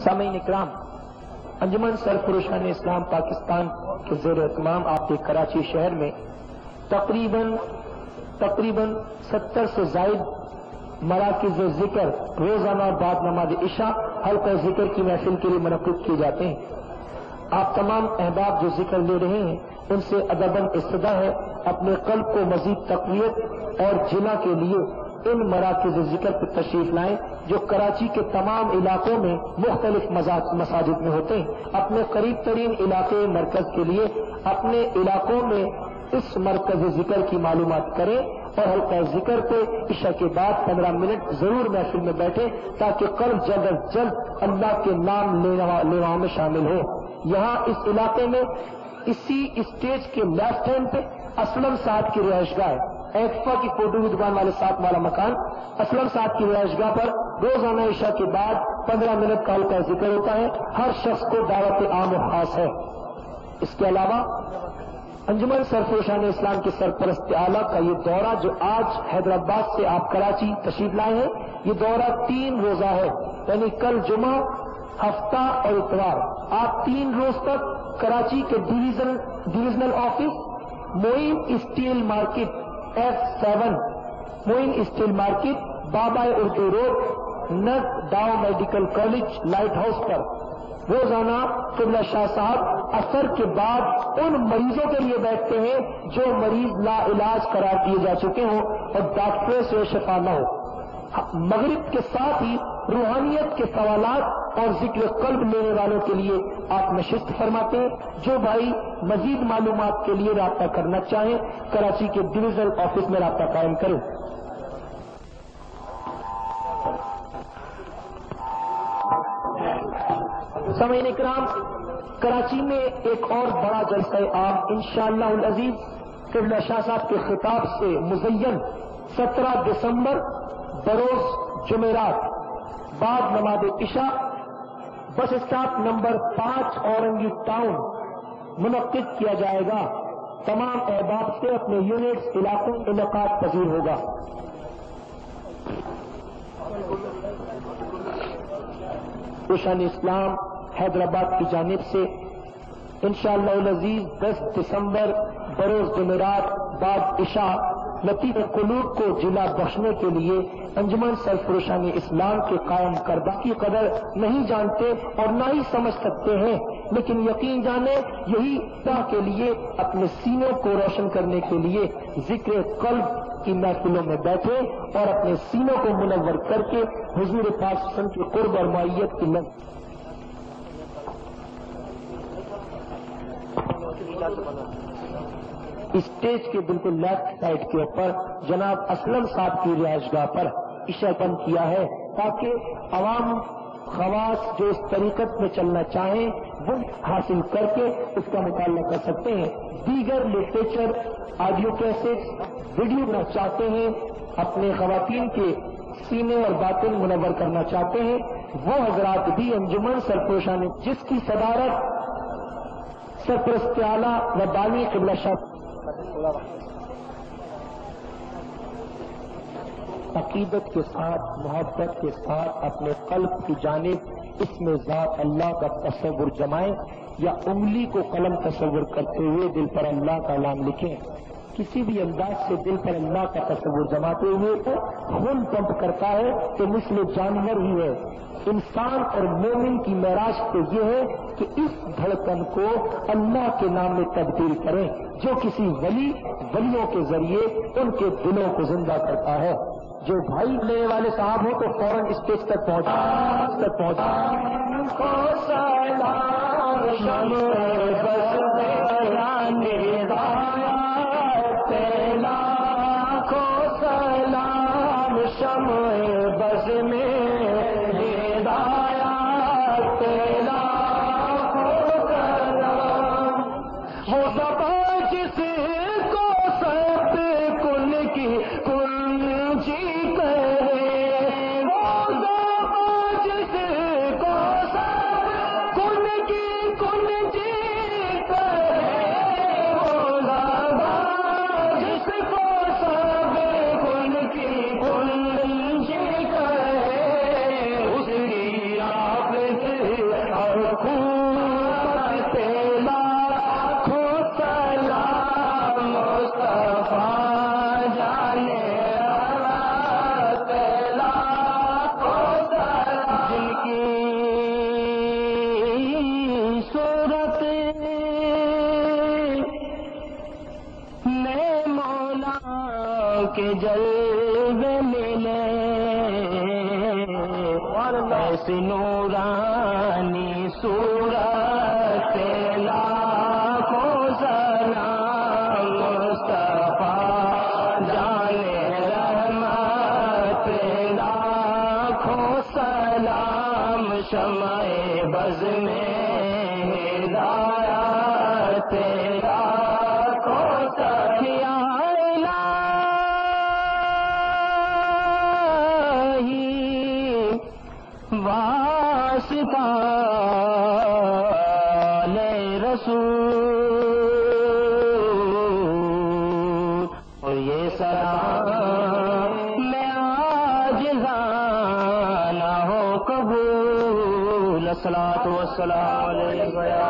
सामीन इकराम, अंजुमन सरफरोशान इस्लाम, पाकिस्तान के जेर एहतमाम आपके कराची शहर में तकरीबन तकरीबन सत्तर से जायद मराकज ज़िक्र, रोज़ाना बाद नमाज़ इशा, हल्का ज़िक्र की महफिल के लिए मनकूद किए जाते हैं। आप तमाम अहबाब जो ज़िक्र ले रहे हैं, उनसे अदबन इस्तः है, अपने कल्ब को मजीद तकवीत और जिला के लिए इन मराकज ज़िक्र पर तशरीफ़ लाएँ, जो कराची के तमाम इलाकों में मुख्तलिफ़ मसाजिद में होते हैं। अपने करीब तरीन इलाके मरकज के लिए अपने इलाकों में इस मरकज ज़िक्र की मालूम करें और हल्का ज़िक्र पे ईशा के बाद पंद्रह मिनट ज़रूर महफिल में बैठे, ताकि कल जल्द अज जल्द अल्लाह के नाम लेवाओं में शामिल हो। यहाँ इस इलाके में इसी स्टेज के लेफ़्ट हैंड पे असलम साहब की रिहायशगाह है। एक्फा की फ़ोटो की दुकान वाले साथ वाला मकान, असलम साहब की रिहायशगाह पर रोज़ाना ईशा के बाद पंद्रह मिनट का का ज़िक्र होता है। हर शख्स को दावत आम और खास है। इसके अलावा, अंजुमन सरफरोशान इस्लाम के सरपरस्त आला का ये दौरा, जो आज हैदराबाद से आप कराची तशीफ लाए हैं, ये दौरा तीन रोजा है। यानी कल जुमा हफ़्ता और इतवार। आप तीन रोज तक कराची के division, divisional office, Moin steel market F seven Moin steel market Baba Urdu road nurse Dow medical college light house पर रोज़ाना किबला शाह साहब, असर के बाद उन मरीजों के लिए बैठते हैं जो मरीज़ ला इलाज करार दिए जा चुके हों और डॉक्टरों से शफा न हो। मगरिब के साथ ही रूहानियत के सवालात और ज़िक्र कल्ब लेने वालों के लिए आप नशिस्त फरमाते हैं। जो भाई मजीद मालूम के लिए रबता करना चाहें, कराची के डिवीजनल ऑफ़िस में रबता कायम करें। समय इकराम, कराची में एक और बड़ा जलसा आम इंशाला अज़ीज़, किबला शाह साहब के खिताब से मुजयन 17 दिसंबर, बरोज जुमेरात। बाद नमाज़ इशा, बस स्टॉप नंबर पाँच औरंगी टाउन मुनद किया जाएगा। तमाम अहबाब से अपने यूनिट्स इलाकों इनका पजीर होगा। रोशन इस्लाम हैदराबाद की जानब से इंशाजीज 10 दिसंबर, बरोज जमेरात, बाद इशा लतीफ कलूब को जिला बख्शने के लिए अंजुमन सरफरोशानी इस्लाम के कायम करदा की कदर नहीं जानते और न ही समझ सकते हैं, लेकिन यकीन जाने यही के लिए अपने सीनों को रोशन करने के लिए ज़िक्र कल्ब की महफिलों में बैठे और अपने सीनों को मुनवर करके हजूर पाक की कुर्ब और मैत की लग स्टेज के बिल्कुल लेफ़्ट साइड के ऊपर जनाब असलम साहब की रिहायशगाह पर इशापन किया है ताकि आवाम, खवास जो इस तरीकत में चलना चाहें, वो हासिल करके उसका मुकाबला कर सकते हैं। दीगर लिटरेचर ऑडियो कैसेट वीडियो चाहते हैं, अपने खातन के सीने और बातें मुनवर करना चाहते हैं। वो हजरात भी अंजुमन सरपोशा ने जिसकी सदारत सरप्रस्त आला व बानी किबला शाह अकीदत के साथ, मोहब्बत के साथ, अपने कल्ब की जानब, इसमें जात अल्लाह का तस्वुर जमाएँ, या उंगली को कलम तस्वुर करते हुए दिल पर अल्लाह का नाम लिखें। किसी भी अंदाज से दिल पर अल्लाह का तस्वुर जमाते हुए तो खून पंप करता है तो मिसल जानवर ही है। इंसान और मोमिन की महराज तो ये है कि इस धड़कन को अल्लाह के नाम में तब्दील करें, जो किसी वली, वलियों के ज़रिए उनके दिलों को ज़िंदा करता है। जो भाई लेने वाले साहब हो तो फ़ौरन स्टेज तक पहुँच तक पहुँच। हो दबा जिसे के जलवे मिले। ऐसी नूरानी सूरत लाखों सलाम मुस्तफ़ा जाने रहमत लाखों सलाम शमाए बज में हिदायत वास्ता ले रसूल। और ये सलाम मैं आज जाना हो कबूल। असलात वसलाम या